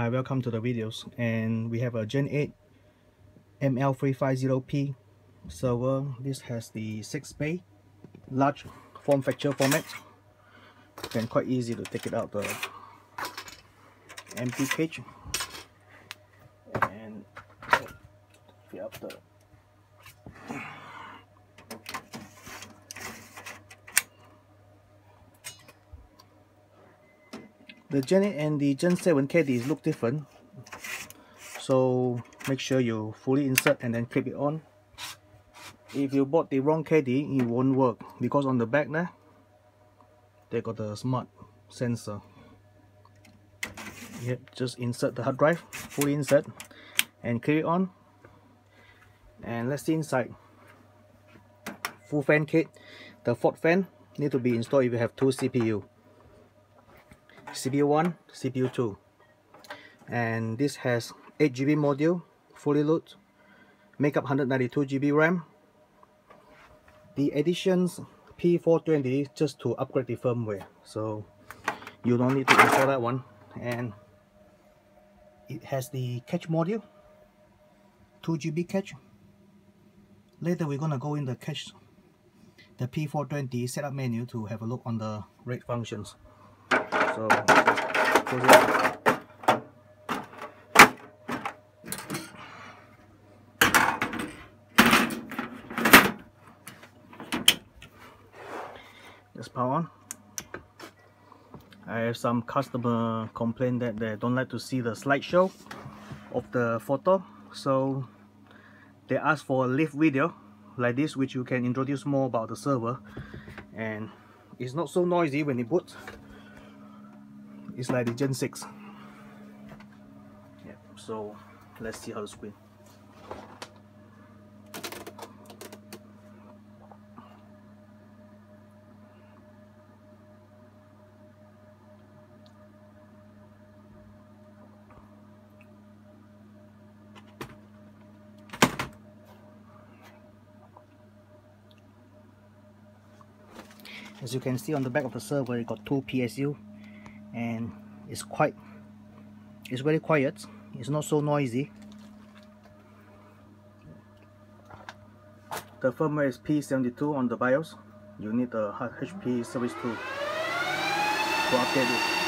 Hi, welcome to the videos and we have a Gen 8 ML350P server. This has the 6 bay large form factor format and quite easy to take it out the empty cage and fill up the the Gen 8 and the Gen 7 caddies look different. So make sure you fully insert and then clip it on. If you bought the wrong caddy it won't work because on the back there they got the smart sensor. Yep just insert the hard drive fully insert and clip it on. And let's see inside. Full fan kit. The fourth fan need to be installed if you have two CPU CPU 1 CPU 2 and this has 8 GB module fully load make up 192 GB RAM. The editions P420 just to upgrade the firmware. So you don't need to install that one. And it has the cache module 2 GB cache later we're gonna go in the cache the P420 setup menu to have a look on the RAID functions so close it Just power on. I have some customer complain that they don't like to see the slideshow of the photo. So they ask for a live video like this which you can introduce more about the server. And it's not so noisy when it boots it's like the Gen 6 yeah, so let's see how to screen as you can see on the back of the server it got two PSU and it's quite it's very quiet. It's not so noisy. The firmware is P72 on the BIOS. You need a HP service tool to update it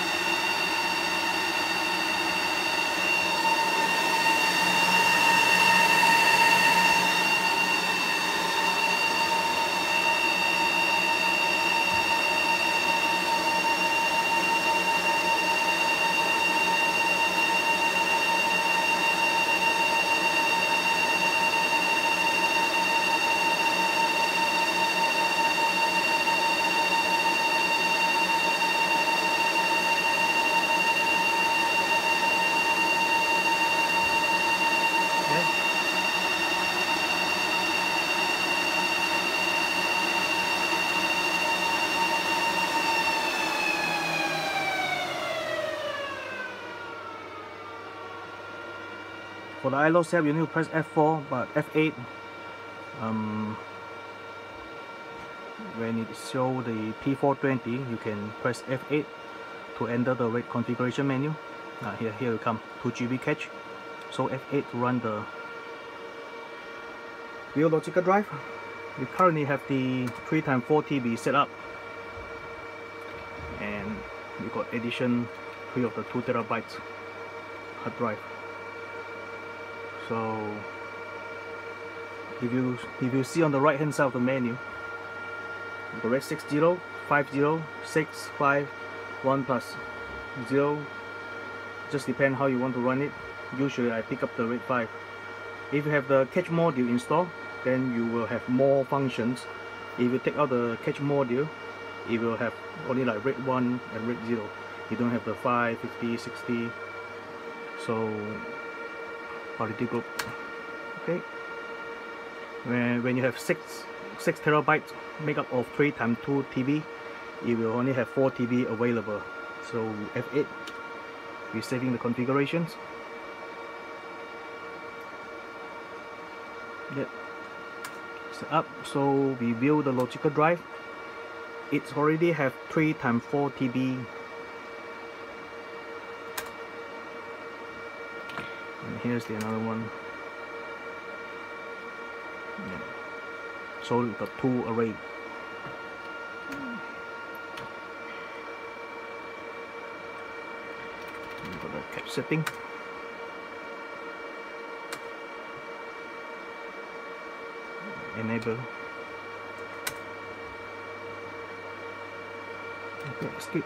for the ILO step you need to press F4 but F8 um, when it show the P420 you can press F8 to enter the RAID configuration menu. Uh, here here we come 2 GB cache. So F8 to run the real logical drive. We currently have the 3 times 4 TB set up. And we got addition 3 of the 2 terabytes hard drive so if you if you see on the right hand side of the menu the RAID 60 50 6 5 1 plus 0 just depend how you want to run it. Usually I pick up the RAID 5 if you have the cache module installed then you will have more functions. If you take out the cache module it will have only like RAID 1 and RAID 0 you don't have the 5 50 60 so quality group okay? When, when you have 6 6 terabytes make up of 3 times 2 TB you will only have 4 TB available. So F8 we're saving the configurations. Yep. Set up. So we build the logical drive. It's already have 3 times 4 TB here's the another one. Yeah. so got two array. Got the cap setting. Enable. Okay skip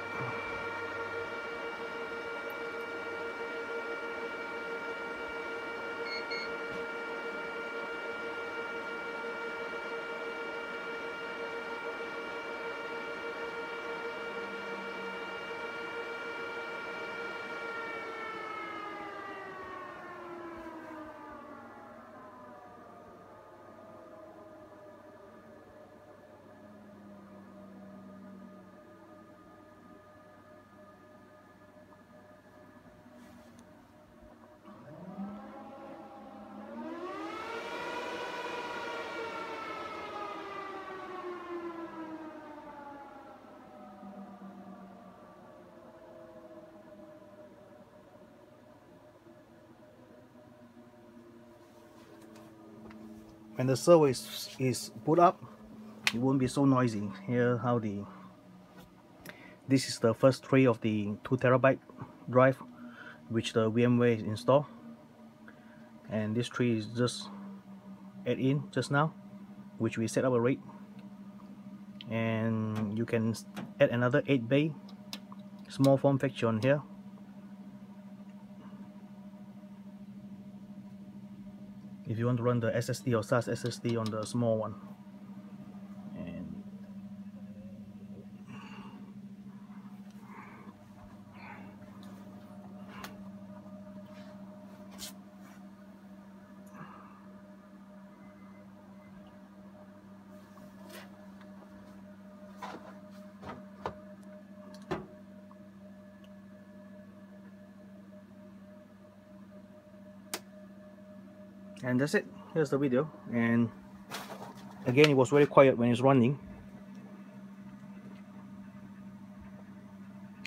when the server is, is put up it won't be so noisy. Here how the this is the first tray of the 2 terabyte drive which the VMware is installed and this tree is just add in just now which we set up a RAID. And you can add another 8 bay small form factor on here if you want to run the SSD or SAS SSD on the small one and that's it. Here's the video. And again it was very quiet when it's running.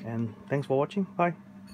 And thanks for watching. Bye